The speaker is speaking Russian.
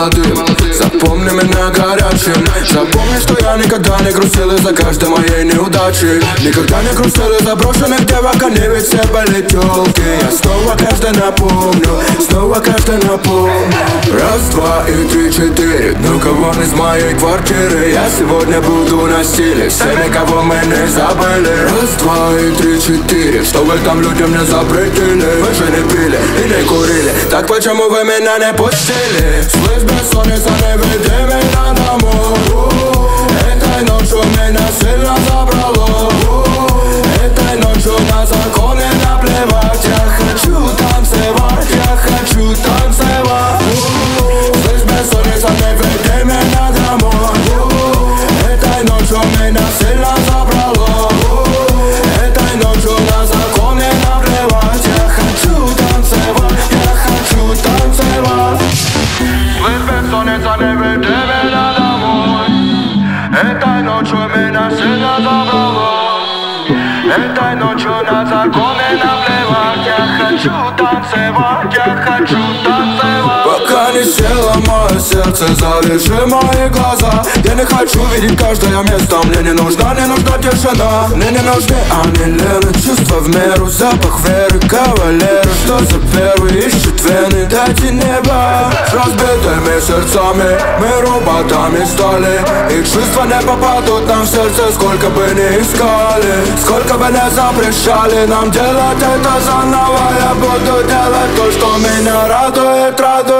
молодым Запомни меня горячим. Запомни, что я никогда не грустил из-за каждой моей неудачи. Никогда не грустил из-за брошенных девок, они ведь все были тёлки Я снова каждый напомню, снова каждый напомню Раз, два и три, четыре. Ну кого из моей квартиры Я сегодня буду на стиле. Всеми, кого мы не забыли. Раз, два и три, четыре. Что вы там людям не запретили? Вы же не пили и не курили. Так почему вы меня не пустили? Слышь, бессонница, не веди меня домой. Этой ночью меня сильно забрало. Этой ночью на законе Этой ночью меня сильно забрало Этой ночью на законы наплевать Я хочу танцевать, я хочу танцевать Села мое сердце, завяжи мои глаза. Я не хочу видеть каждое место Мне не нужна, не нужна тишина. Мне не нужны анилины Чувства в меру, запах веры Кавалеры, что за первый ищет вены Дайте небо. С разбитыми сердцами Мы роботами стали. И чувства не попадут нам в сердце Сколько бы ни искали. Сколько бы не запрещали Нам делать это заново Я буду делать то, что меня радует, радует